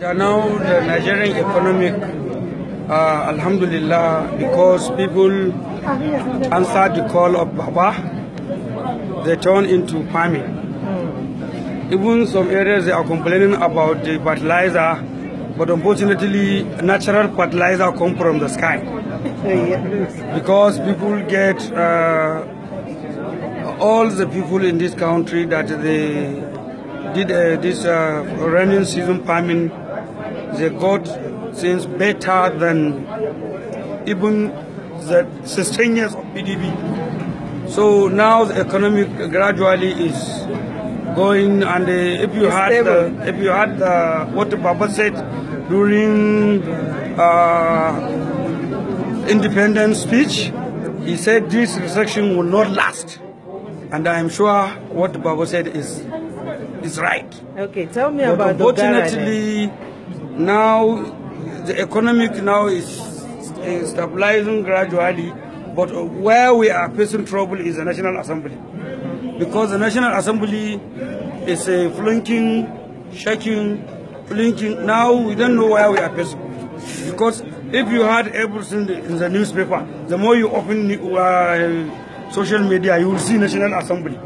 Now the Nigerian economic, uh, alhamdulillah, because people answered the call of Baba, they turn into farming. Even some areas they are complaining about the fertilizer, but unfortunately, natural fertilizer come from the sky. because people get uh, all the people in this country that they did uh, this uh, rainy season farming, they got things better than even the sustainers of PDB. So now the economic gradually is going, and uh, if you had the, if you had the, what Baba said during uh, independence speech, he said this recession will not last, and I am sure what Baba said is is right. Okay, tell me But about unfortunately, now the economic now is, is stabilizing gradually. But where we are facing trouble is the National Assembly, because the National Assembly is a flunking, shaking, blinking. Now we don't know where we are facing, because if you had everything in the newspaper, the more you open uh, social media, you will see National Assembly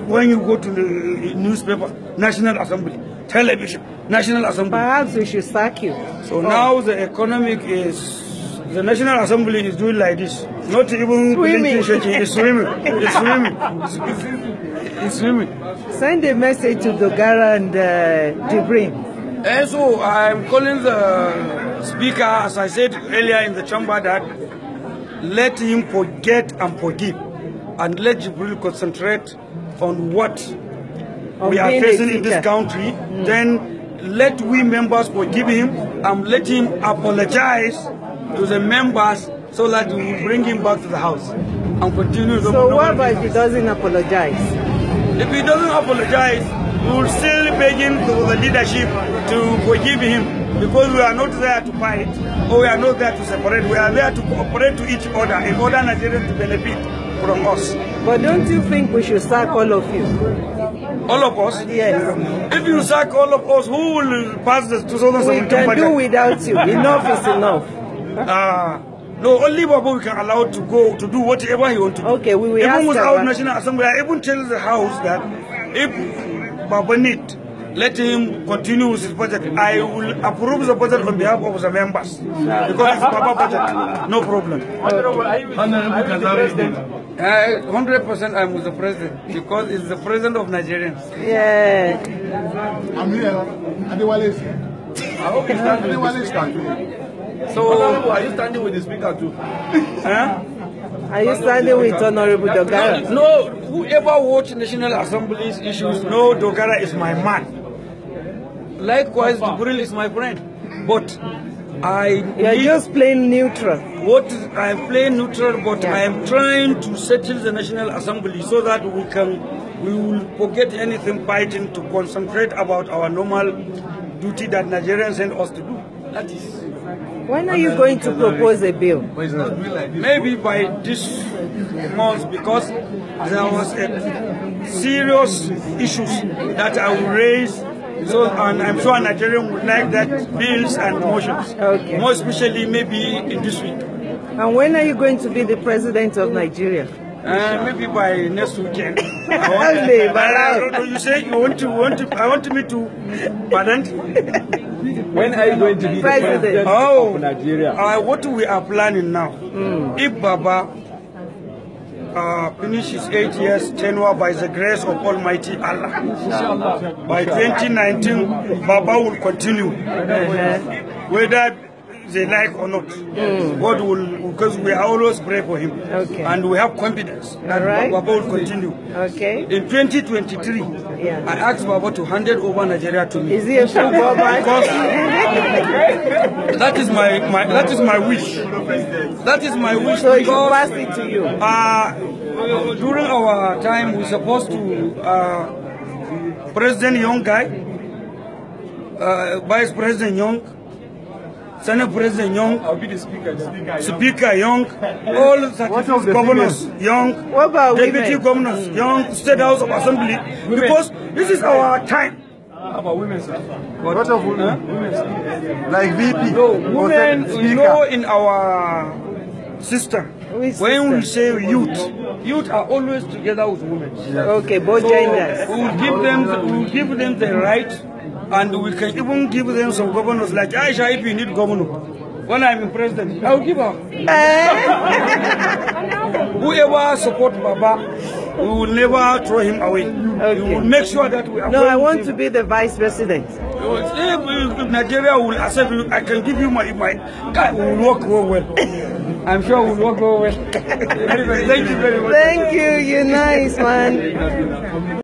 when you go to the newspaper, National Assembly, television, National Assembly. Perhaps we should sack you. So now the economic is, the National Assembly is doing like this. Not even Swimming. it's swimming. It's swimming. It's, swimming. Send a message to Dogara and uh, Jibrin. And so I'm calling the speaker, as I said earlier in the chamber, that let him forget and forgive. And let Jibril concentrate on what we are facing in this country, mm. then let we members forgive him and let him apologize to the members so that we bring him back to the house and continue the So what about if he doesn't apologize? If he doesn't apologize, we will still beg him to the leadership to forgive him because we are not there to fight or we are not there to separate. We are there to cooperate to each other in order Nigerians to benefit from us. But don't you think we should sack all of you? All of us. Yes. If you sack all of us, who will pass the We can budget? do without you. Enough is enough. Ah, no, only Baba we can allow to go to do whatever he want to do. Okay, we will even ask without our- National Assembly, I even tell the House that if Baba need, let him continue with his budget. I will approve the budget on behalf of the members because it's Baba budget. No problem. Hundred percent, I'm with the president because it's the president of Nigerians. Yeah. I'm here. Adewale is here. I hope he's Adewale this. is here. So, Are you standing with the speaker too? huh? Are you standing with Honorable Dogara? No, whoever watch National Assembly's issues know Dogara is my man. Likewise, Jibril is my friend. But I You're need- just plain neutral. what is, I am playing neutral, but Yeah. I am trying to settle the National Assembly so that we can we will forget anything fighting to concentrate about our normal duty that Nigerians send us to do. That is When are you going to propose a bill? But it's not doing like this. maybe by this month because there was a serious issues that I will raise. So and I'm sure Nigerian would like that bills and motions. Okay. More especially maybe in this week. And when are you going to be the president of Nigeria? Uh, maybe by next weekend. I Only, want, but I- I, don't- you say you want to want to I want me to pardon? When are you going to be the President. president Oh, of Nigeria? Uh, what we are planning now, if Baba uh, his eight years tenure by the grace of Almighty Allah, by 2019, Baba will continue, whether they like or not. God will, because we always pray for him, Okay. and we have confidence that right. Baba will continue. Okay. In 2023, Yeah. I asked Baba to hand it over Nigeria to me. Is he a football man? Because that is my, my that is my wish. That is my wish So he should pass it to you. uh, during our time we're supposed to uh, President Young guy, uh, Vice President Young, Senate President Young, I'll be the speaker. Speaker. Speaker Young, all the governors Young, What about deputy women? governors hmm. Young, State House of Assembly, because this is our time. Uh, about women, sir? What of women? Like VP. No, or women, the you know, in our system, Which when we say youth, youth are always together with women. Okay, both So genders. we will give them, we will give them the right, and we can even give them some governors like Aisha. If you need governor, when I'm president, I will give her. Eh? Whoever support Baba, we will never throw him away. We will make sure that we. No, I want him. to be the vice president. If, Nigeria will accept you, I can give you my my God will work very well. I'm sure we will work well. thank you very much. Thank you, you're nice, man.